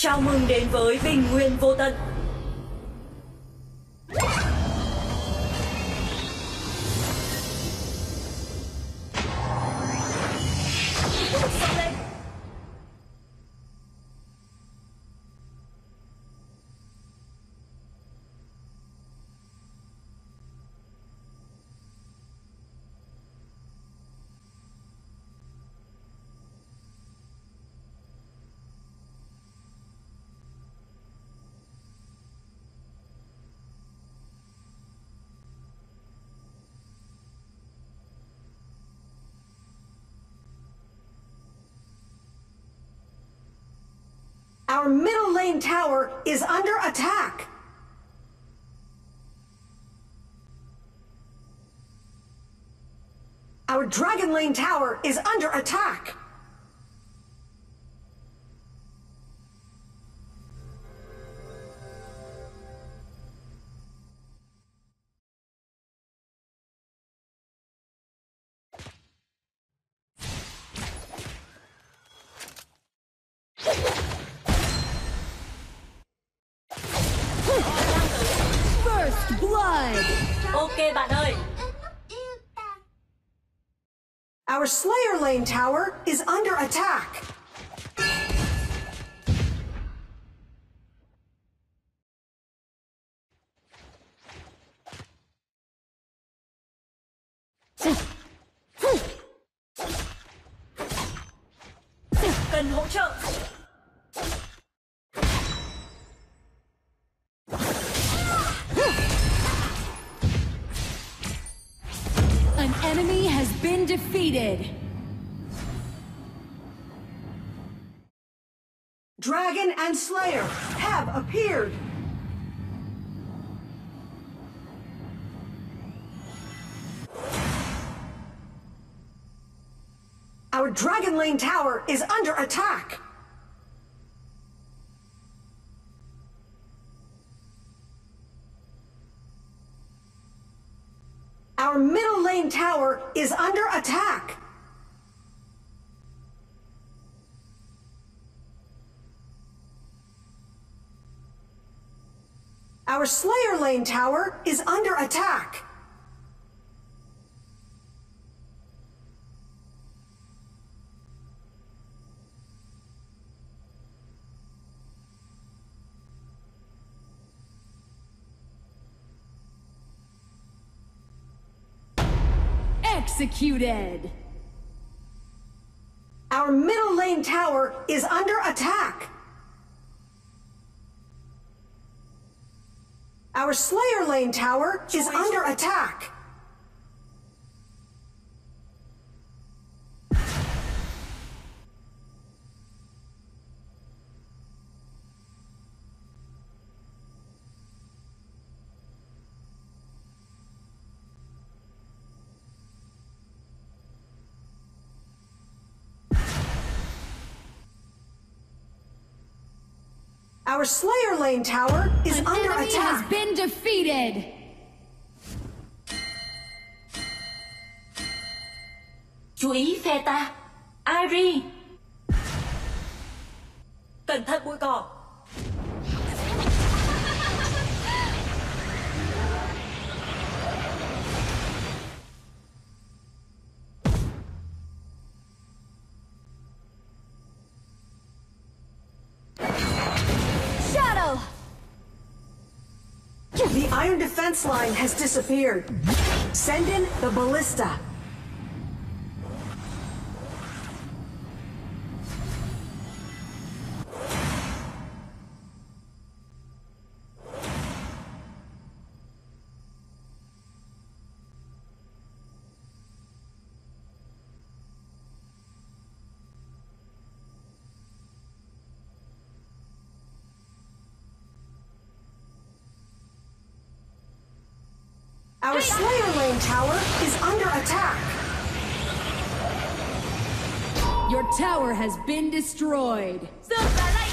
Chào mừng đến với Bình Nguyên Vô Tận. Our middle lane tower is under attack. Our Dragon Lane tower is under attack. First! Ok bạn ơi. Our Slayer Lane tower is under attack. Cần hỗ trợ. Been defeated. Dragon and Slayer have appeared. Our Dragon Lane tower is under attack. Our middle lane tower is under attack. Our Slayer Lane tower is under attack. Executed! Our middle lane tower is under attack. Our Slayer Lane tower is under attack. Our Slayer Lane tower is An under enemy attack. has been defeated. Chú ý phe ta. Ari. Cẩn thận bụi cỏ. Iron defense line has disappeared. Send in the ballista. Our Slayer Lane tower is under attack. Your tower has been destroyed. Dừng lại đây.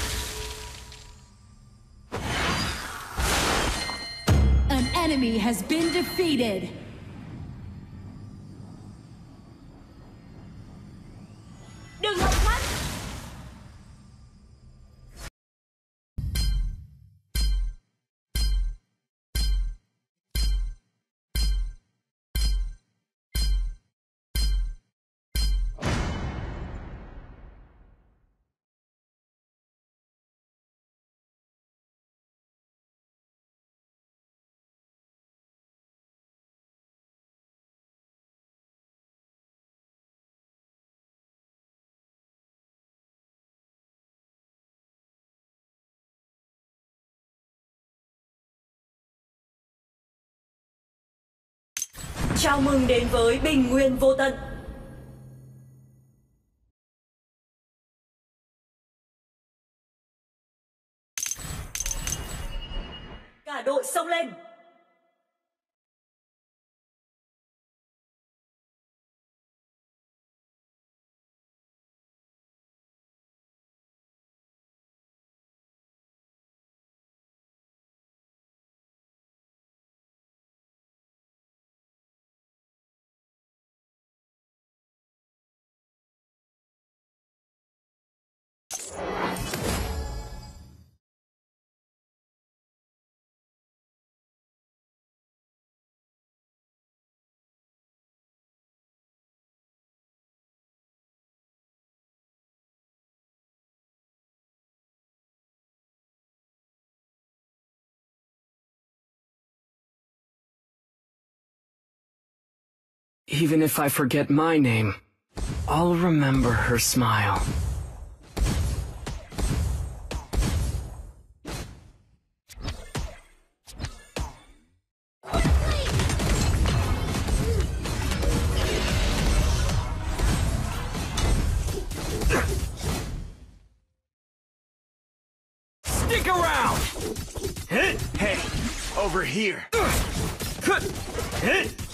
An enemy has been defeated. Chào mừng đến với Bình Nguyên Vô Tận. Cả đội xông lên. Even if I forget my name, I'll remember her smile. Stick around! Hey, over here. Hit!